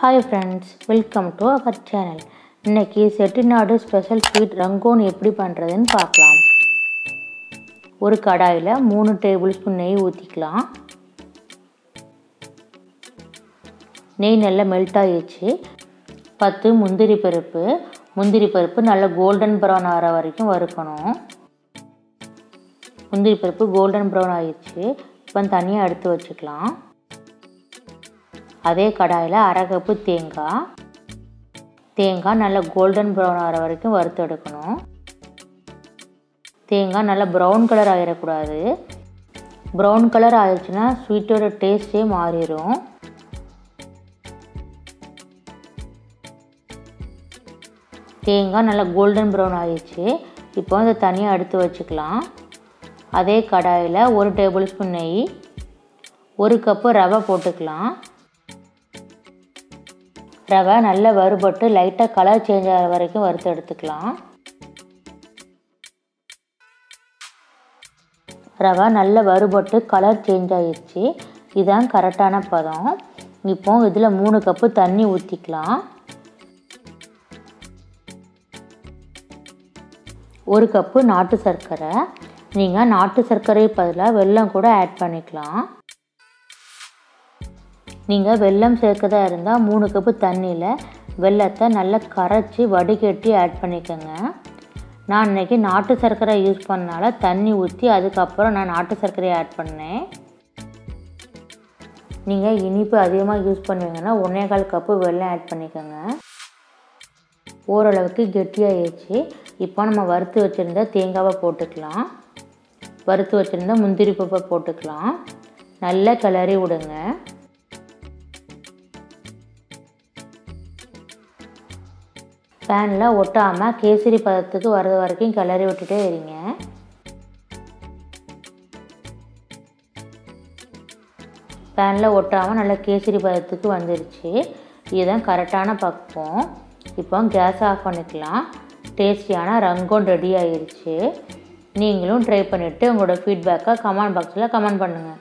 Hi friends welcome to our channel இன்னைக்கு Chettinad special sweet Rangoon எப்படி பண்ணுறதுன்னு பார்க்கலாம். ஒரு கடாயில் மூணு டேபிள் ஸ்பூன் நெய் ஊற்றிக்கலாம் நெய் நல்லா மெல்ட் ஆகிடுச்சு பத்து முந்திரி பருப்பு. முந்திரி பருப்பு நல்லா கோல்டன் ப்ரௌன் ஆகிற வரைக்கும் வறுக்கணும். முந்திரி பருப்பு கோல்டன் ப்ரௌன் ஆகிடுச்சு இப்போ தனியாக எடுத்து வச்சுக்கலாம். அதே கடாயில் அரை கப்பு தேங்காய். தேங்காய் நல்லா கோல்டன் ப்ரௌன் ஆகிற வரைக்கும் வறுத்து எடுக்கணும். தேங்காய் நல்லா ப்ரௌன் கலர் ஆகிடக்கூடாது. ப்ரௌன் கலர் ஆயிடுச்சுன்னா ஸ்வீட்டோட டேஸ்ட்டே மாறிடும். தேங்காய் நல்லா கோல்டன் ப்ரௌன் ஆகிடுச்சு இப்போ அதை தனியாக எடுத்து வச்சுக்கலாம். அதே கடாயில் ஒரு டேபிள் ஸ்பூன் நெய் ஒரு கப்பு ரவை போட்டுக்கலாம். ரவை நல்லா வறுபட்டு லைட்டாக கலர் சேஞ்ச் ஆகிற வரைக்கும் வறுத்து எடுத்துக்கலாம். ரவை நல்லா வறுபட்டு கலர் சேஞ்ச் ஆகிடுச்சு இதுதான் கரெக்டான பதம். இப்போ இதில் மூணு கப்பு தண்ணி ஊற்றிக்கலாம் ஒரு கப்பு நாட்டு சர்க்கரை. நீங்கள் நாட்டு சர்க்கரை பதிலாக வெல்லம் கூட ஆட் பண்ணிக்கலாம். நீங்கள் வெல்லம் சேர்க்கதா இருந்தால் மூணு கப்பு தண்ணியில் வெள்ளத்தை நல்லா கரைச்சி வடிகட்டி ஆட் பண்ணிக்கோங்க. நான் இன்றைக்கி நாட்டு சர்க்கரை யூஸ் பண்ணனால தண்ணி ஊற்றி அதுக்கப்புறம் நான் நாட்டு சர்க்கரையை ஆட் பண்ணேன். நீங்கள் இனிப்பு அதிகமாக யூஸ் பண்ணுவீங்கன்னா ஒன்றே கால் கப்பு வெள்ளம் ஆட் பண்ணிக்கோங்க. ஓரளவுக்கு கெட்டியாகிடுச்சு இப்போ நம்ம வறுத்து வச்சுருந்த தேங்காவை போட்டுக்கலாம். வறுத்து வச்சுருந்த முந்திரி பருப்பை போட்டுக்கலாம். நல்லா கிளறி விடுங்க. பேனில் ஒட்டாமல் கேசரி பதத்துக்கு வர்றது வரைக்கும் கிளறி விட்டுட்டே இருங்க. பேனில் ஒட்டாமல் நல்லா கேசரி பதத்துக்கு வந்துருச்சு. இதுதான் கரெக்டான பக்குவம். இப்போ கேஸ் ஆஃப் பண்ணிக்கலாம். டேஸ்டியான ரங்கும் ரெடி ஆயிடுச்சு நீங்களும் ட்ரை பண்ணிவிட்டு உங்களோட ஃபீட்பேக்கை கமெண்ட் பாக்ஸில் கமெண்ட் பண்ணுங்கள்